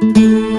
Música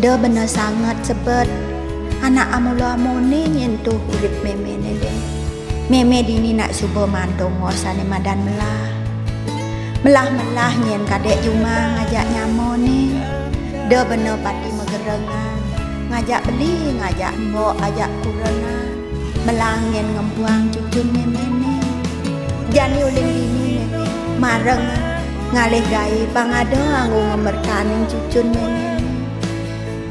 Dah benar sangat sebab anak amula amone nyentuh urip meme nede. Meme dini nak subuh mantong ngosane madan melah. Melah-melah nyen kadek cuma ngajak nyamone. Dah benar pati megerengan. ngajak beli ngajak mbok ajak kurana melangin ngembuang cucun meme ni jani uling ini meme mareng ngalih gai pangado anggo ngemerkaning cucun meme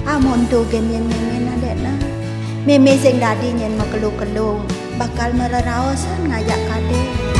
ni amon tu genyen meme na. Dekna meme sing dadi nyen makelu-kelu bakal mereraosan ngajak kade